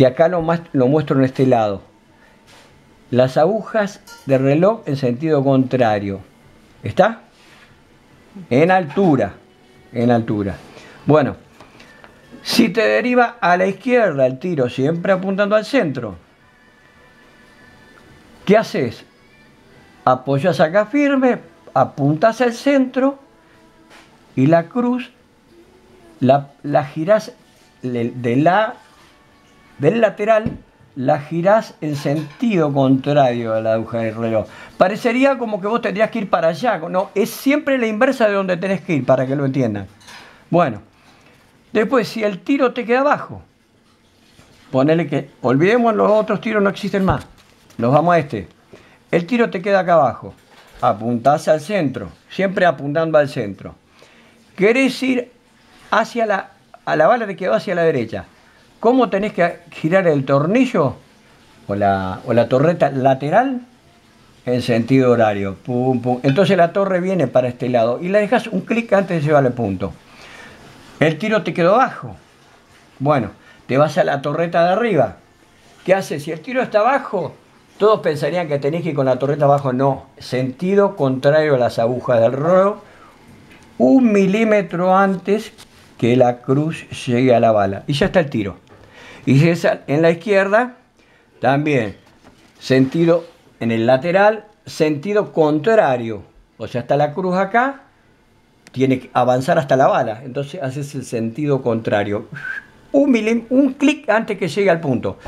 que acá lo, más, lo muestro en este lado. Las agujas de reloj en sentido contrario. ¿Está? En altura. En altura. Bueno, si te deriva a la izquierda el tiro, siempre apuntando al centro, ¿qué haces? Apoyas acá firme, apuntas al centro y la cruz la, la girás de la, del lateral, la girás en sentido contrario a la aguja del reloj. Parecería como que vos tendrías que ir para allá. No, es siempre la inversa de donde tenés que ir, para que lo entiendan. Bueno, después si el tiro te queda abajo, ponele que, olvidemos los otros tiros, no existen más. Nos vamos a este. El tiro te queda acá abajo. Apuntás al centro, siempre apuntando al centro. Querés ir hacia la, a la bala te quedó hacia la derecha. ¿Cómo tenés que girar el tornillo o la, torreta lateral? En sentido horario. Pum, pum. Entonces la torre viene para este lado y la dejas un clic antes de llevarle punto. El tiro te quedó abajo. Bueno, te vas a la torreta de arriba. ¿Qué haces? Si el tiro está abajo, todos pensarían que tenés que ir con la torreta abajo. No, sentido contrario a las agujas del reloj. Un milímetro antes que la cruz llegue a la bala. Y ya está el tiro. Y en la izquierda, también sentido en el lateral, sentido contrario. O sea, está la cruz acá tiene que avanzar hasta la bala. Entonces haces el sentido contrario. Un, un clic antes que llegue al punto.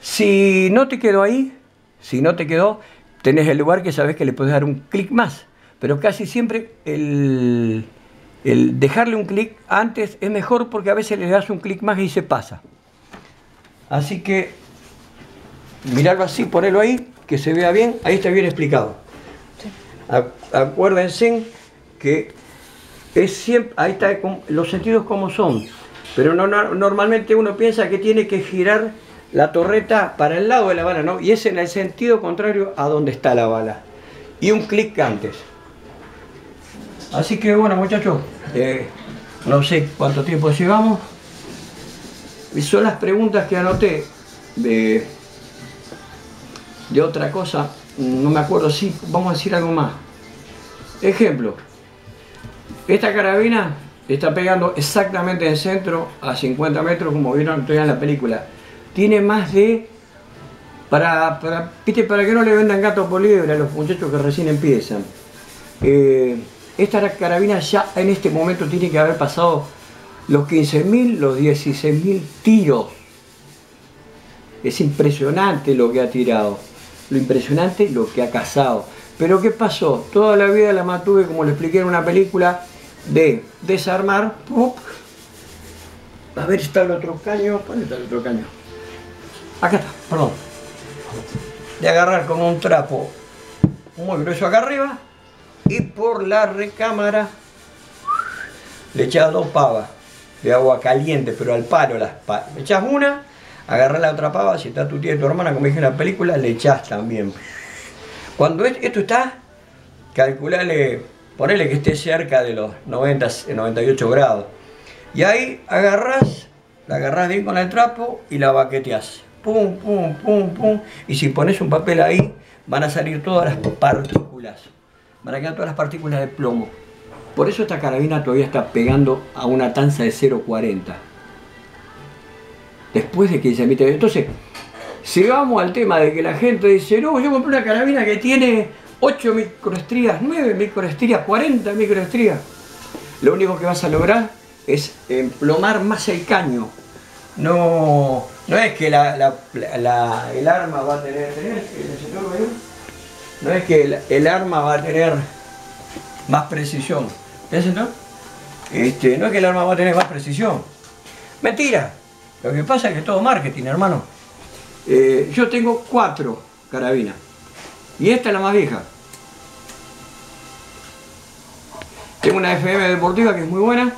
Si no te quedó ahí, si no te quedó, tenés el lugar que sabes que le puedes dar un clic más. Pero casi siempre el dejarle un clic antes es mejor porque a veces le das un clic más y se pasa. Así que mirarlo así, ponerlo ahí, que se vea bien, ahí está bien explicado. Acuérdense que es siempre, ahí está los sentidos como son. Pero no, normalmente uno piensa que tiene que girar la torreta para el lado de la bala, ¿no? Y es en el sentido contrario a donde está la bala. Y un clic antes. Así que bueno muchachos, eh, no sé cuánto tiempo llevamos. Son las preguntas que anoté de, de otra cosa. No me acuerdo si vamos a decir algo más. Ejemplo, esta carabina está pegando exactamente en centro a 50 metros como vieron todavía en la película. Tiene más de... Para, para, para que no le vendan gato por liebre a los muchachos que recién empiezan. Eh, esta carabina ya en este momento tiene que haber pasado los 15.000, los 16.000 tiros. Es impresionante lo que ha tirado. Lo impresionante lo que ha cazado. Pero ¿qué pasó? Toda la vida la mantuve, como le expliqué en una película, de desarmar. A ver, está el otro caño. ¿Dónde está el otro caño? Acá está, perdón. De agarrar con un trapo muy grueso acá arriba y por la recámara le echas dos pavas de agua caliente, pero al palo las echas una, agarras la otra pava, si está tu tía y tu hermana, como dije en la película, le echas también. Cuando esto está, calculale ponele que esté cerca de los 90, 98 grados. Y ahí agarras, la agarras bien con el trapo y la baqueteas. Pum, pum, pum, pum. Y si pones un papel ahí, van a salir todas las partículas. Van a quedar todas las partículas de plomo. Por eso esta carabina todavía está pegando a una tanza de 0,40. Después de que se emite. Entonces, sigamos al tema de que la gente dice, no, yo compré una carabina que tiene 8 microestrías, 9 microestrías, 40 microestrías. Lo único que vas a lograr es emplomar más el caño. No, no es que el arma va a tener, no es que el, arma va a tener más precisión. No? Este, no es que el arma va a tener más precisión. Mentira. Lo que pasa es que todo marketing, hermano. Eh, yo tengo cuatro carabinas. Y esta es la más vieja. Tengo una FM deportiva que es muy buena,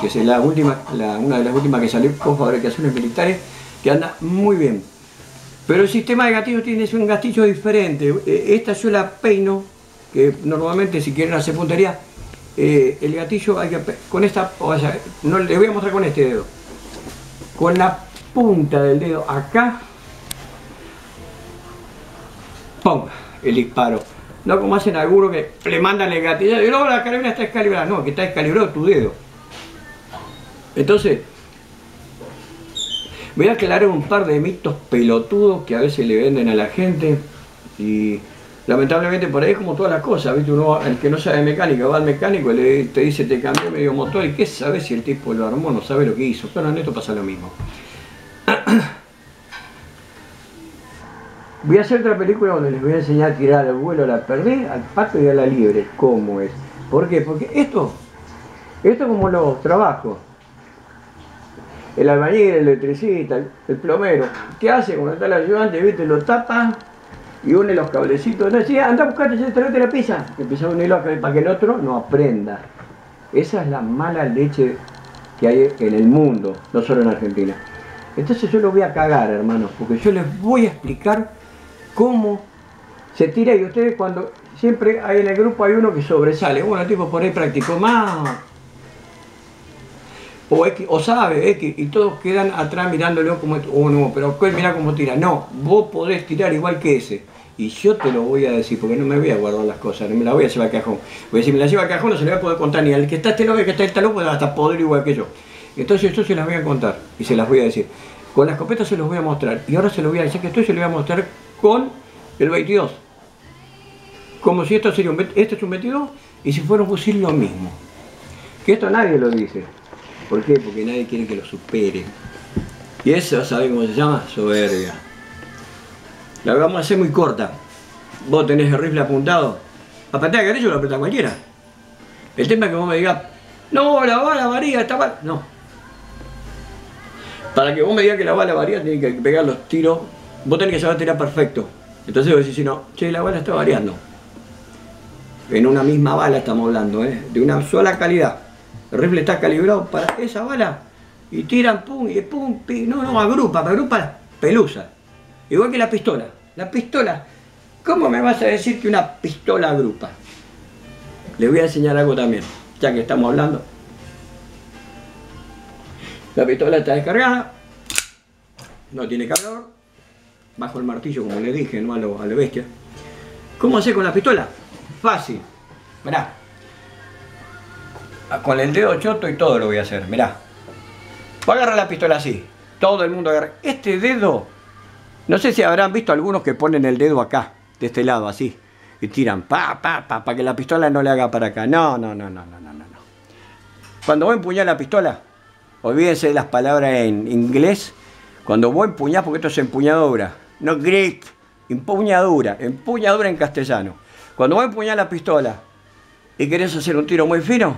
que es la última, una de las últimas que salió con fabricaciones militares, que anda muy bien. Pero el sistema de gatillo tiene un gatillo diferente. E, esta yo la peino, que normalmente si quieren hacer puntería, eh, el gatillo hay que con esta, o sea, no les voy a mostrar con este dedo. Con la punta del dedo acá, ¡pum! el disparo. No como hacen algunos que le mandan el gatillo y luego la carabina está descalibrada. No, que está descalibrado tu dedo. Entonces, voy a aclarar un par de mitos pelotudos que a veces le venden a la gente y lamentablemente por ahí es como todas las cosas, ¿viste? Uno, el que no sabe mecánica va al mecánico y le, te dice te cambió medio motor y qué sabe si el tipo lo armó, no sabe lo que hizo. Pero en esto pasa lo mismo. Voy a hacer otra película donde les voy a enseñar a tirar al vuelo a la perdí, al pato y a la libre, cómo es. ¿Por qué? Porque esto, esto como los trabajos. El albañil, el electricista, el, plomero, ¿qué hace cuando está el ayudante? ¿Viste? Lo tapa y une los cablecitos. No, decía, anda a buscarte, de la pizza. Empieza a unirlo para que el otro no aprenda. Esa es la mala leche que hay en el mundo, no solo en Argentina. Entonces yo lo voy a cagar, hermanos, porque yo les voy a explicar cómo se tira y ustedes cuando siempre hay en el grupo hay uno que sobresale, bueno, tipo por ahí practicó más o, sabe X, y todos quedan atrás mirándolo como, oh no, pero mira cómo tira. No, vos podés tirar igual que ese. Y yo te lo voy a decir, porque no me voy a guardar las cosas, no me las voy a llevar al cajón. Porque si me las llevo al cajón no se le va a poder contar ni al que está este loco, que está este loco, hasta poder igual que yo. Entonces yo se las voy a contar y se las voy a decir. Con la escopeta se los voy a mostrar. Y ahora se los voy a decir que esto se lo voy a mostrar con el 22. Como si esto sería este es un 22 y si fuera un fusil lo mismo. Que esto nadie lo dice. ¿Por qué? Porque nadie quiere que lo supere. Y eso, ¿saben cómo se llama? Soberbia. La vamos a hacer muy corta. Vos tenés el rifle apuntado. El gatillo lo aprieta cualquiera. El tema es que vos me digas, no, la bala varía, está mal. No. Para que vos me digas que la bala varía, tenés que pegar los tiros. Vos tenés que saber tirar perfecto. Entonces vos decís, si no, che, la bala está variando. En una misma bala estamos hablando, ¿eh? de una sola calidad. El rifle está calibrado para esa bala y tiran pum y pum, pum no, no, agrupa, agrupa pelusa. Igual que la pistola. La pistola, ¿cómo me vas a decir que una pistola agrupa? Le voy a enseñar algo también, ya que estamos hablando. La pistola está descargada, no tiene cargador, bajo el martillo como le dije, no a lo, a lo bestia. ¿Cómo hacer con la pistola? Fácil. Mirá, con el dedo choto y todo lo voy a hacer, mirá. Voy a agarrar la pistola así. Todo el mundo agarra. Este dedo, no sé si habrán visto algunos que ponen el dedo acá, de este lado, así. Y tiran, pa, pa, pa, para que la pistola no le haga para acá. No, no, no, no, no, no, no. Cuando voy a empuñar la pistola, olvídense de las palabras en inglés. Cuando voy a empuñar, porque esto es empuñadura, no grip, empuñadura, empuñadura en castellano. Cuando voy a empuñar la pistola y querés hacer un tiro muy fino,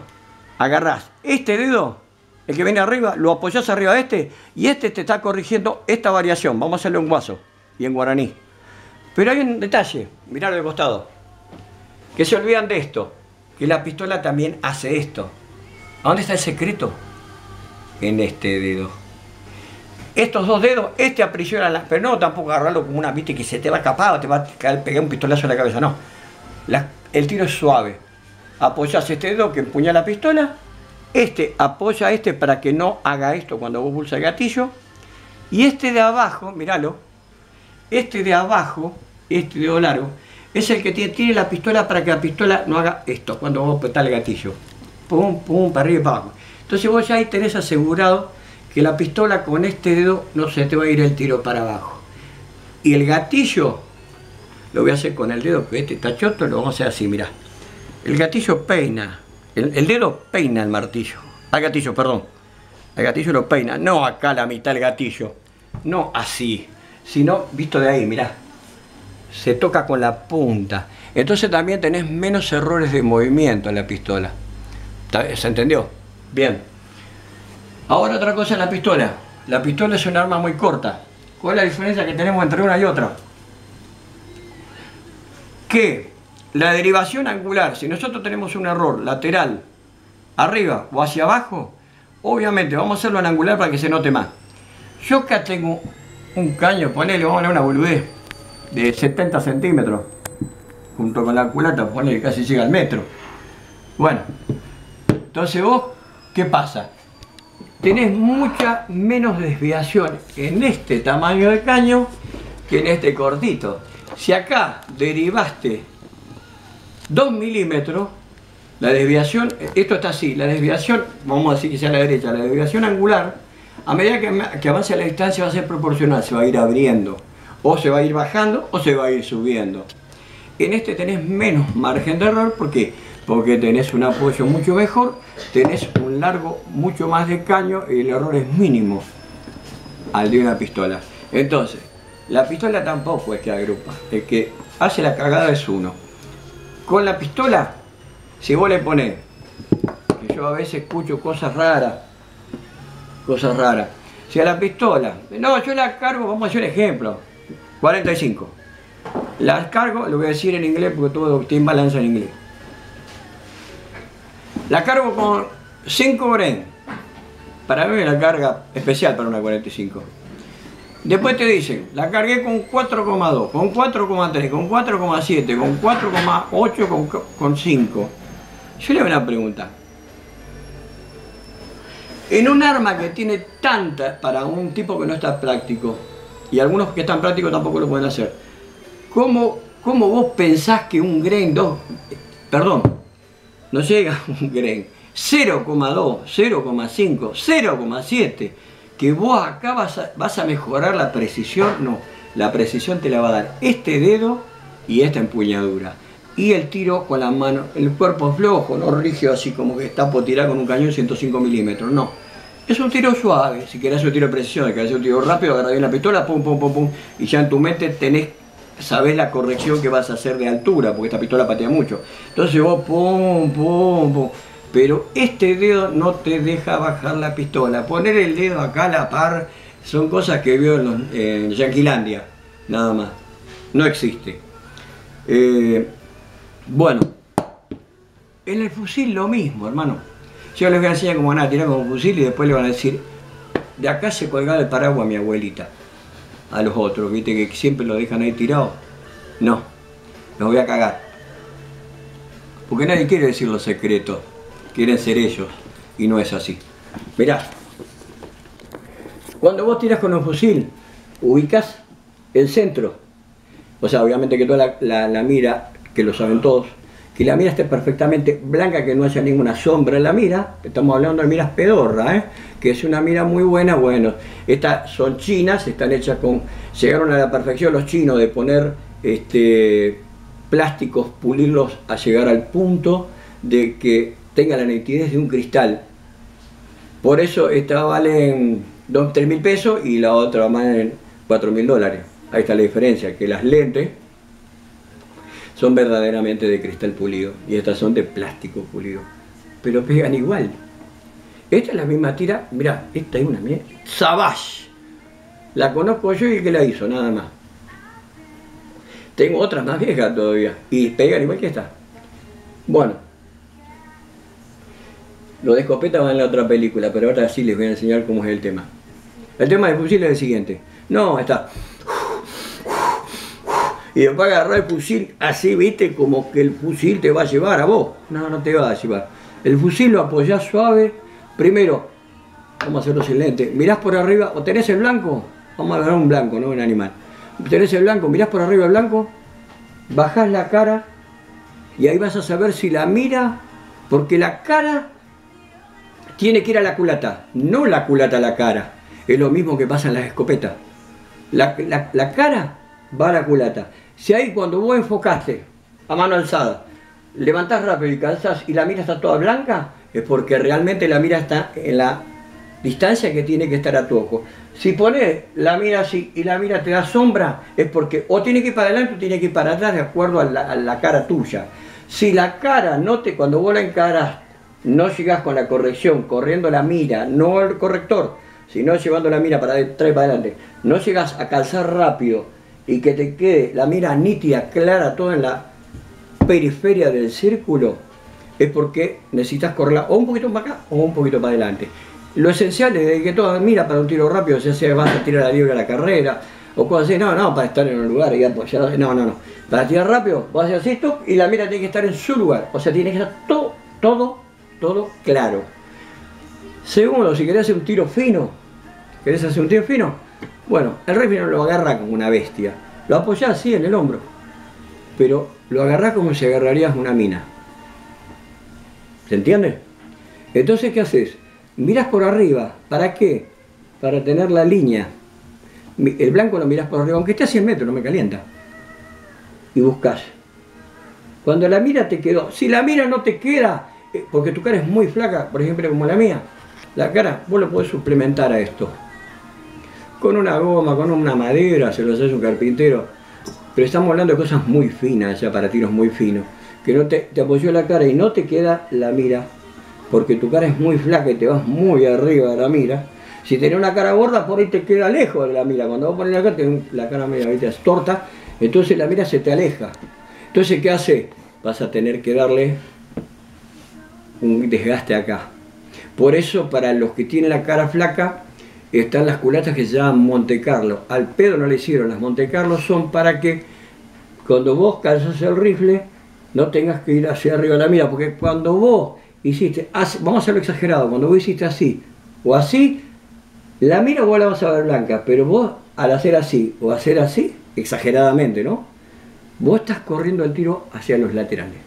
agarrás este dedo, el que viene arriba, lo apoyás arriba de este y este te está corrigiendo esta variación. Vamos a hacerlo en guaso y en guaraní. Pero hay un detalle, miralo de costado, que se olvidan de esto, que la pistola también hace esto. ¿A dónde está el secreto? En este dedo. Estos dos dedos, este aprisiona la... Pero no tampoco agarrarlo como una, viste, que se te va a escapar o te va a pegar un pistolazo en la cabeza, no. el tiro es suave apoyas este dedo que empuña la pistola, este apoya este para que no haga esto cuando vos pulsas el gatillo, y este de abajo, míralo, este de abajo, este dedo largo, es el que tiene la pistola para que la pistola no haga esto cuando vos apretás el gatillo. Pum, pum, para arriba y para abajo. Entonces vos ya ahí tenés asegurado que la pistola con este dedo no se te va a ir el tiro para abajo. Y el gatillo lo voy a hacer con el dedo que este está choto, lo vamos a hacer así, mirá. El gatillo peina, el, dedo peina el martillo. Al gatillo, perdón. El gatillo lo peina, no acá la mitad del gatillo, no así, sino visto de ahí, mirá. Se toca con la punta. Entonces también tenés menos errores de movimiento en la pistola. ¿Se entendió? Bien. Ahora otra cosa en la pistola. La pistola es un arma muy corta. ¿Cuál es la diferencia que tenemos entre una y otra? Que la derivación angular, si nosotros tenemos un error lateral, arriba o hacia abajo, obviamente vamos a hacerlo en angular para que se note más. Yo acá tengo un caño, ponele, vamos a poner una boludez, de 70 centímetros, junto con la culata, ponele, casi llega al metro. Bueno, entonces vos, ¿qué pasa? tenés mucha menos desviación en este tamaño de caño que en este cortito. Si acá derivaste 2 milímetros, la desviación, esto está así, la desviación, vamos a decir que sea a la derecha, la desviación angular, a medida que, que avance la distancia va a ser proporcional, se va a ir abriendo, o se va a ir bajando o se va a ir subiendo. En este tenés menos margen de error, ¿por qué? Porque tenés un apoyo mucho mejor, tenés un largo mucho más de caño y el error es mínimo al de una pistola. Entonces, la pistola tampoco es que agrupa, el que hace la cagada es uno. Con la pistola, si vos le ponés, que yo a veces escucho cosas raras, cosas raras, si a la pistola, no, yo la cargo, vamos a hacer un ejemplo, 45. La cargo, lo voy a decir en inglés porque todo tiene balanza en inglés. La cargo con 5 Bren. Para mí es la carga especial para una 45. Después te dicen, la cargué con 4,2, con 4,3, con 4,7, con 4,8, con, con 5. Yo le hago una pregunta. En un arma que tiene tanta, para un tipo que no está práctico, y algunos que están prácticos tampoco lo pueden hacer, ¿cómo, cómo vos pensás que un grain 2, perdón, no llega un grain, 0,2, 0,5, 0,7, que vos acá vas a, vas a mejorar la precisión, no, la precisión te la va a dar este dedo y esta empuñadura. Y el tiro con la mano, el cuerpo flojo, no rígido así como que está por tirar con un cañón 105 milímetros, no. Es un tiro suave, si querés un tiro de precisión, si querés un tiro rápido, agarra bien la pistola, pum, pum, pum, pum, y ya en tu mente tenés, sabés la corrección que vas a hacer de altura, porque esta pistola patea mucho. Entonces vos, pum, pum, pum, pero este dedo no te deja bajar la pistola. Poner el dedo acá a la par son cosas que veo en, en Yanquilandia, nada más. No existe. Eh, bueno, en el fusil lo mismo, hermano. Yo les voy a enseñar cómo van a tirar con un fusil y después le van a decir, de acá se colgaba el paraguas mi abuelita. A los otros, viste que siempre lo dejan ahí tirado. No, los voy a cagar. Porque nadie quiere decir los secretos quieren ser ellos y no es así. Mirá, cuando vos tiras con un fusil, ubicas el centro. O sea, obviamente que toda la, mira, que lo saben todos, que la mira esté perfectamente blanca, que no haya ninguna sombra en la mira. Estamos hablando de miras pedorra, ¿eh? que es una mira muy buena. Bueno, estas son chinas, están hechas con. Llegaron a la perfección los chinos de poner este, plásticos, pulirlos a llegar al punto de que tenga la nitidez de un cristal. Por eso esta vale 3 mil pesos y la otra vale 4 mil dólares. Ahí está la diferencia, que las lentes son verdaderamente de cristal pulido y estas son de plástico pulido. Pero pegan igual. Esta es la misma tira, mira, esta es una mía, Savage. La conozco yo y que la hizo, nada más. Tengo otras más viejas todavía y pegan igual que esta. Bueno, lo de escopeta va en la otra película, pero ahora sí les voy a enseñar cómo es el tema. El tema del fusil es el siguiente. No, está. Y después agarrar el fusil así, viste, como que el fusil te va a llevar a vos. No, no te va a llevar. El fusil lo apoyás suave. Primero, vamos a hacerlo silente. Mirás por arriba, o tenés el blanco, vamos a agarrar un blanco, no un animal. Tenés el blanco, mirás por arriba el blanco, bajás la cara y ahí vas a saber si la mira, porque la cara tiene que ir a la culata, no la culata a la cara. Es lo mismo que pasa en las escopetas. La, cara va a la culata. Si ahí cuando vos enfocaste a mano alzada, levantás rápido y calzás y la mira está toda blanca, es porque realmente la mira está en la distancia que tiene que estar a tu ojo. Si pones la mira así y la mira te da sombra, es porque o tiene que ir para adelante o tiene que ir para atrás de acuerdo a la, a la cara tuya. Si la cara no te, cuando vos la encaras no llegas con la corrección, corriendo la mira, no el corrector, sino llevando la mira para atrás para adelante, no llegas a calzar rápido y que te quede la mira nítida, clara, toda en la periferia del círculo, es porque necesitas correrla o un poquito para acá o un poquito para adelante. Lo esencial es que toda mira para un tiro rápido, ya sea vas a tirar la libre a la carrera o cosas así, no, no, para estar en un lugar y no, no, no. Para tirar rápido, vas a hacer esto y la mira tiene que estar en su lugar, o sea, tiene que estar todo, todo todo claro. Segundo, si querés hacer un tiro fino, querés hacer un tiro fino, bueno, el rifle no lo agarra como una bestia, lo apoyás así en el hombro, pero lo agarrás como si agarrarías una mina. ¿Se entiende? Entonces, ¿qué haces? Miras por arriba, ¿para qué? Para tener la línea. El blanco lo miras por arriba, aunque esté a 100 metros, no me calienta. Y buscas. Cuando la mira te quedó, si la mira no te queda, porque tu cara es muy flaca, por ejemplo como la mía, la cara vos lo podés suplementar a esto. Con una goma, con una madera, se lo hace un carpintero. Pero estamos hablando de cosas muy finas, ya para tiros muy finos. Que no te, te apoyó la cara y no te queda la mira, porque tu cara es muy flaca y te vas muy arriba de la mira. Si tenés una cara gorda, por ahí te queda lejos de la mira. Cuando vos pones la cara, tenés la cara media es torta, entonces la mira se te aleja. Entonces, ¿qué hace? Vas a tener que darle un desgaste acá. Por eso, para los que tienen la cara flaca, están las culatas que se llaman Monte Carlo. Al pedo no le hicieron. Las Monte Carlo son para que cuando vos calzas el rifle, no tengas que ir hacia arriba de la mira. Porque cuando vos hiciste, vamos a hacerlo exagerado, cuando vos hiciste así o así, la mira vos la vas a ver blanca. Pero vos, al hacer así o hacer así, exageradamente, ¿no? Vos estás corriendo el tiro hacia los laterales.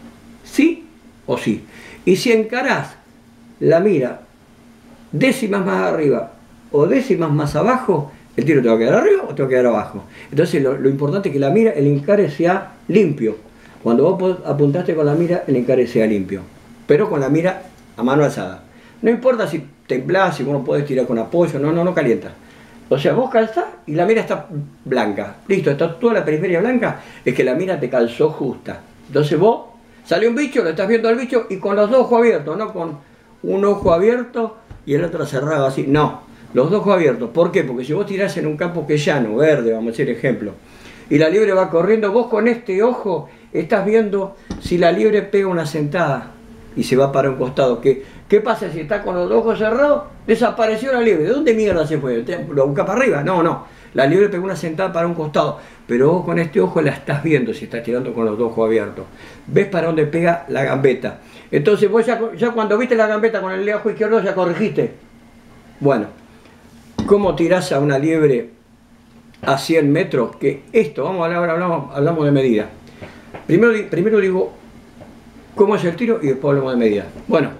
¿Sí o sí? Y si encarás la mira décimas más arriba o décimas más abajo, el tiro te va a quedar arriba o te va a quedar abajo. Entonces lo, importante es que la mira, el encare sea limpio. Cuando vos apuntaste con la mira, el encare sea limpio. Pero con la mira a mano alzada. No importa si temblás, si vos no podés tirar con apoyo, no, no, no calienta. O sea, vos calzás y la mira está blanca. Listo, está toda la periferia blanca, es que la mira te calzó justa. Entonces vos, sale un bicho, lo estás viendo al bicho y con los ojos abiertos, no con un ojo abierto y el otro cerrado así. No, los dos ojos abiertos. ¿Por qué? Porque si vos tirás en un campo que llano, verde, vamos a decir ejemplo, y la liebre va corriendo, vos con este ojo estás viendo si la liebre pega una sentada y se va para un costado. ¿Qué, ¿Qué pasa si está con los ojos cerrados? Desapareció la liebre. ¿De dónde mierda se fue? ¿Lo busca para arriba? No, no. La liebre pegó una sentada para un costado. Pero vos con este ojo la estás viendo si estás tirando con los dos ojos abiertos. Ves para dónde pega la gambeta. Entonces vos ya, cuando viste la gambeta con el ojo izquierdo ya corregiste. Bueno, ¿cómo tirás a una liebre a 100 metros? Que esto, vamos a hablar, hablamos, hablamos de medida. Primero, primero digo cómo es el tiro y después hablamos de medida. Bueno,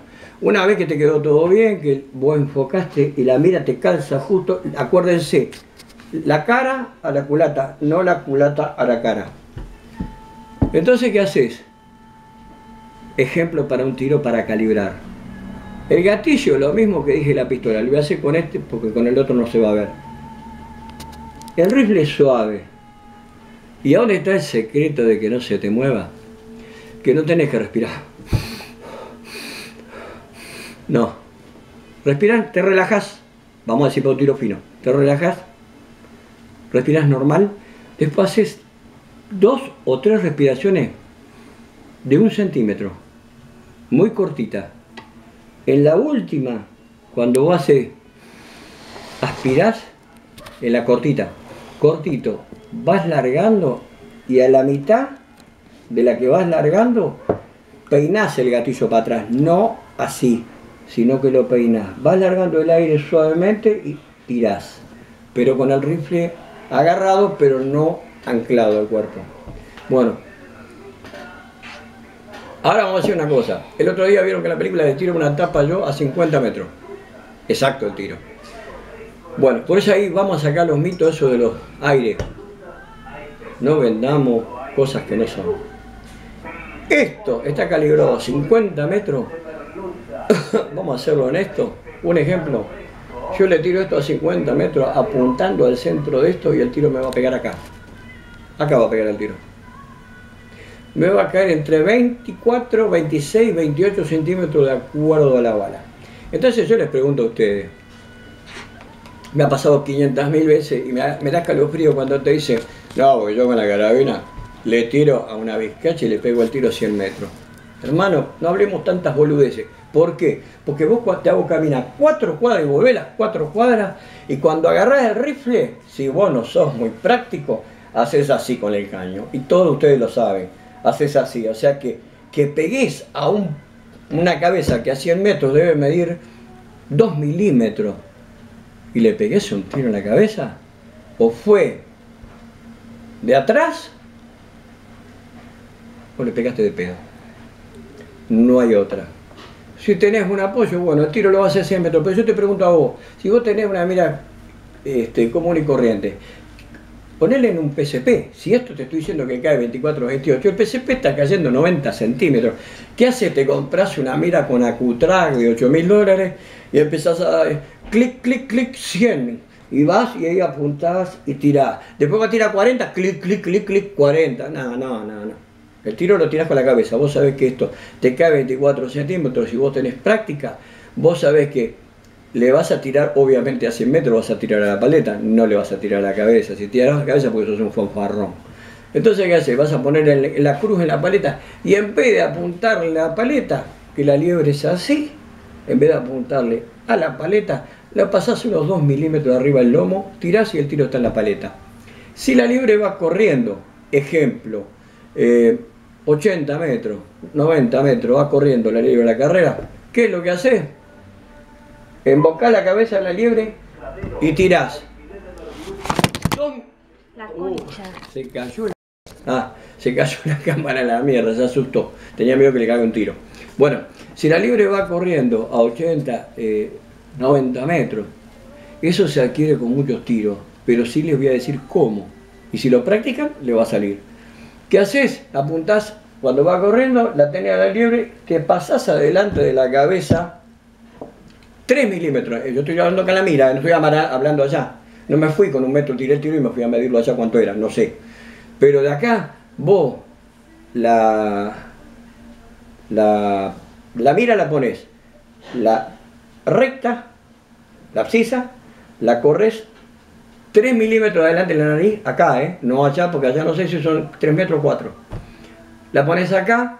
una vez que te quedó todo bien, que vos enfocaste y la mira te calza justo, acuérdense, la cara a la culata, no la culata a la cara. Entonces, ¿qué haces? Ejemplo para un tiro para calibrar. El gatillo, lo mismo que dije la pistola, lo voy a hacer con este porque con el otro no se va a ver. El rifle es suave. ¿Y a dónde está el secreto de que no se te mueva? Que no tenés que respirar. No. Respirar, te relajas. Vamos a decir para un tiro fino. Te relajas. Respiras normal. Después haces dos o tres respiraciones de un centímetro. Muy cortita. En la última, cuando vos haces, aspirás en la cortita, cortito, vas largando y a la mitad de la que vas largando, peinás el gatillo para atrás, no así, sino que lo peinas. Vas largando el aire suavemente y tirás, pero con el rifle agarrado, pero no anclado al cuerpo. Bueno, ahora vamos a hacer una cosa. El otro día vieron que la película de tiro una tapa yo a 50 metros. Exacto el tiro. Bueno, por eso ahí vamos a sacar los mitos eso de los aires. No vendamos cosas que no son. Esto está calibrado a 50 metros vamos a hacerlo honesto, un ejemplo, yo le tiro esto a 50 metros apuntando al centro de esto y el tiro me va a pegar acá. Acá va a pegar el tiro. Me va a caer entre 24, 26, 28 centímetros de acuerdo a la bala. Entonces yo les pregunto a ustedes, me ha pasado 500 mil veces y me da, me da calofrío cuando te dicen, no, porque yo con la carabina le tiro a una bizcacha y le pego el tiro a 100 metros. Hermano, no hablemos tantas boludeces. ¿Por qué? Porque vos te hago caminar cuatro cuadras y volvés las cuatro cuadras y cuando agarrás el rifle, si vos no sos muy práctico, haces así con el caño. Y todos ustedes lo saben, haces así. O sea que, que pegues a un, una cabeza que a 100 metros debe medir 2 milímetros y le pegué un tiro en la cabeza? ¿O fue de atrás o le pegaste de pedo? No hay otra. Si tenés un apoyo, bueno, el tiro lo vas a hacer 100 metros, pero yo te pregunto a vos, si vos tenés una mira este, común y corriente, ponele en un PCP. Si esto te estoy diciendo que cae 24 28, el PCP está cayendo 90 centímetros. ¿Qué hace? Te compras una mira con Acutrag de 8 mil dólares y empezás a clic, clic, clic, 100. Y vas y ahí apuntás y tirás. Después va a tirar 40, clic, clic, clic, clic, 40. No, no, no, no. El tiro lo tirás con la cabeza. Vos sabés que esto te cae 24 centímetros. Si vos tenés práctica, vos sabés que le vas a tirar, obviamente a 100 metros vas a tirar a la paleta, no le vas a tirar a la cabeza. Si tiras a la cabeza, porque sos un fanfarrón. Entonces, ¿qué haces? Vas a poner la cruz en la paleta y en vez de apuntarle la paleta, que la liebre es así, en vez de apuntarle a la paleta, la pasás unos 2 milímetros arriba del lomo, tirás y el tiro está en la paleta. Si la liebre va corriendo, ejemplo, 80 eh, metros, 90 metros, va corriendo la liebre la carrera, ¿qué es lo que haces? Embocás la cabeza de la liebre y tirás. La concha. Uh, se cayó la... Ah, se cayó la cámara a la mierda, se asustó. Tenía miedo que le caiga un tiro. Bueno, si la liebre va corriendo a 80, 90 eh, metros, eso se adquiere con muchos tiros, pero sí les voy a decir cómo. Y si lo practican, le va a salir. ¿Qué haces? Apuntás cuando va corriendo, la tenés a la liebre, que pasás adelante de la cabeza 3 milímetros. Eh, yo estoy hablando con la mira, no estoy hablando allá. No me fui con un metro, tiré el y me fui a medirlo allá cuánto era, no sé. Pero de acá, vos, la, la, la mira la pones, la recta, la abscisa, la corres 3 milímetros adelante de la nariz, acá, ¿eh? no allá, porque allá no sé si son 3 metros o 4. La pones acá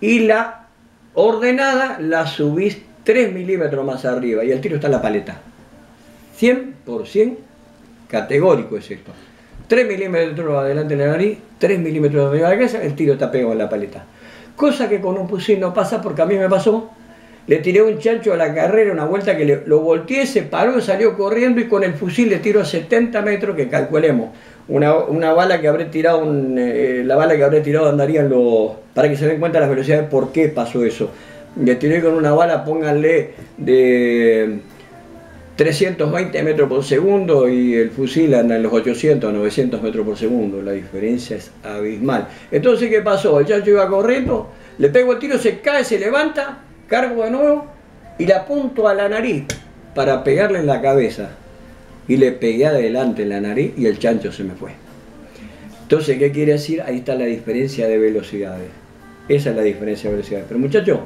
y la ordenada la subís 3 milímetros más arriba y el tiro está en la paleta. 100% categórico es esto. 3 milímetros adelante de la nariz, 3 milímetros arriba de la cabeza, el tiro está pegado en la paleta. Cosa que con un fusil no pasa porque a mí me pasó. Le tiré un chancho a la carrera, una vuelta que lo volteé, se paró, salió corriendo y con el fusil le tiro a 70 metros, que calculemos. Una, bala que habré tirado, eh, la bala que habré tirado andaría en los... Para que se den cuenta las velocidades, por qué pasó eso le tiré con una bala, pónganle de 320 metros por segundo y el fusil anda en los 800, 900 metros por segundo. La diferencia es abismal. Entonces, ¿qué pasó? El chacho iba corriendo, le pego el tiro, se cae, se levanta, cargo de nuevo y le apunto a la nariz para pegarle en la cabeza. Y le pegué adelante en la nariz y el chancho se me fue. Entonces, ¿qué quiere decir? Ahí está la diferencia de velocidades. Esa es la diferencia de velocidades. Pero muchachos,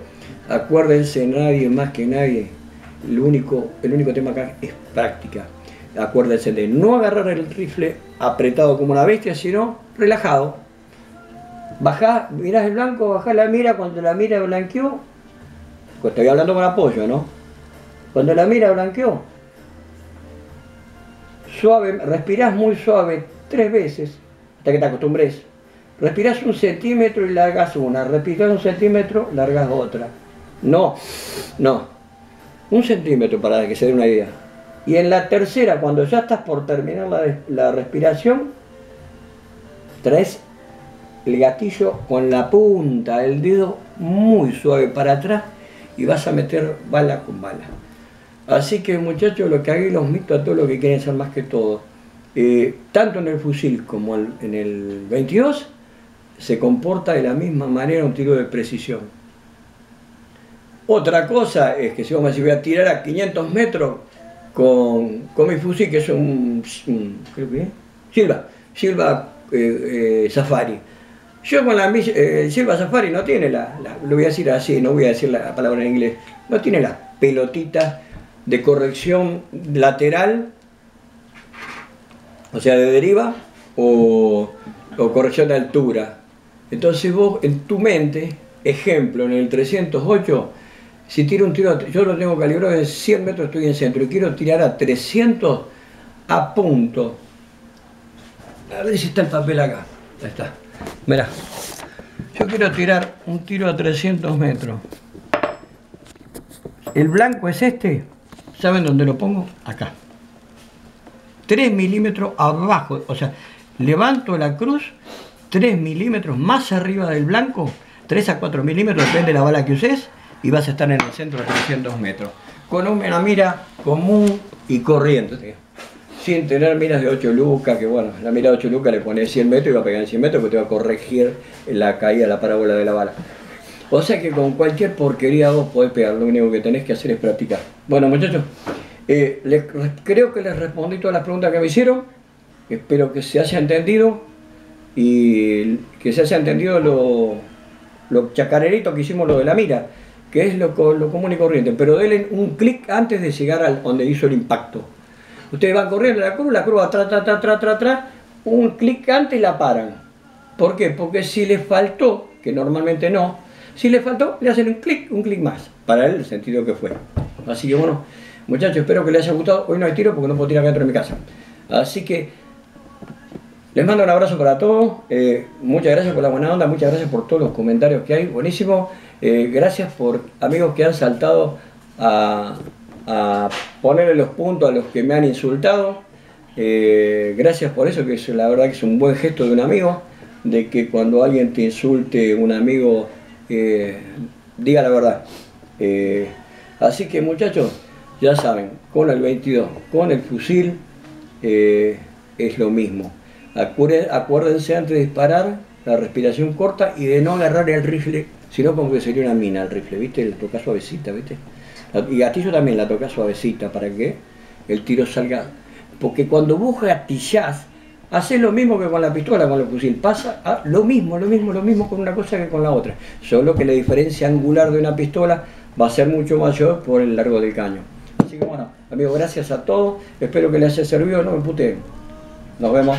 Acuérdense, nadie más que nadie, el único, el único tema acá es práctica. Acuérdense de no agarrar el rifle apretado como una bestia, sino relajado. Bajá, mirás el blanco, bajá la mira, cuando la mira blanqueó, pues estoy hablando con apoyo, ¿no? Cuando la mira blanqueó, suave, respirás muy suave tres veces, hasta que te acostumbres. Respirás un centímetro y largas una, respirás un centímetro, largas otra. No, no. Un centímetro para que se dé una idea. Y en la tercera, cuando ya estás por terminar la, respiración, traes el gatillo con la punta del dedo muy suave para atrás y vas a meter bala con bala. Así que muchachos, lo que hago los mito a todos los que quieren ser más que todo. Eh, tanto en el fusil como en el 22, se comporta de la misma manera un tiro de precisión. Otra cosa es que si vamos a decir voy a tirar a 500 metros con, mi fusil, que es un, creo que Silva, Silva eh, eh, Safari. Yo con la eh, Silva Safari no tiene la, lo voy a decir así, no voy a decir la palabra en inglés, no tiene las pelotitas de corrección lateral, o sea, de deriva, o, corrección de altura. Entonces vos en tu mente, ejemplo, en el 308, si tiro un tiro, yo lo tengo calibrado en 100 metros, estoy en centro y quiero tirar a 300 a punto. A ver si está el papel acá. Ahí está. Mira, yo quiero tirar un tiro a 300 metros. el blanco es este. ¿Saben dónde lo pongo? Acá. 3 milímetros abajo. O sea, levanto la cruz 3 milímetros más arriba del blanco. 3 a 4 milímetros, depende de la bala que uses. Y vas a estar en el centro de 300 metros. Con una mira común y corriente. Sin tener miras de 8 lucas, que bueno, la mira de 8 lucas le pones 100 metros y va a pegar en 100 metros porque te va a corregir la caída, la parábola de la bala. O sea que con cualquier porquería vos podés pegar, lo único que tenés que hacer es practicar. Bueno muchachos, eh, creo que les respondí todas las preguntas que me hicieron, espero que se haya entendido y que se haya entendido lo, lo chacarerito que hicimos lo de la mira, que es lo, lo común y corriente, pero denle un clic antes de llegar al donde hizo el impacto. Ustedes van corriendo la cruz, la cruz atrás, atrás, atrás, atrás, atrás, un clic antes y la paran. ¿Por qué? Porque si les faltó, que normalmente no, si le faltó, le hacen un clic, un clic más, para el sentido que fue. Así que bueno, muchachos, espero que les haya gustado. Hoy no hay tiro porque no puedo tirar dentro de mi casa. Así que les mando un abrazo para todos. Eh, muchas gracias por la buena onda, muchas gracias por todos los comentarios que hay. Buenísimo. Eh, gracias por amigos que han saltado a, ponerle los puntos a los que me han insultado. Eh, gracias por eso, que la verdad que es un buen gesto de un amigo, de que cuando alguien te insulte, un amigo diga la verdad. Eh, así que muchachos, ya saben, con el 22, con el fusil, eh, es lo mismo. Acuérdense antes de disparar la respiración corta y de no agarrar el rifle, sino como que sería una mina el rifle, ¿viste? La toca suavecita, ¿viste? Y gatillo también la toca suavecita para que el tiro salga. Porque cuando vos gatillás, Haces lo mismo que con la pistola, con el fusil. Pasa lo mismo, lo mismo, lo mismo con una cosa que con la otra. Solo que la diferencia angular de una pistola va a ser mucho mayor por el largo del caño. Así que bueno, amigos, gracias a todos. Espero que les haya servido. No me puteen. Nos vemos.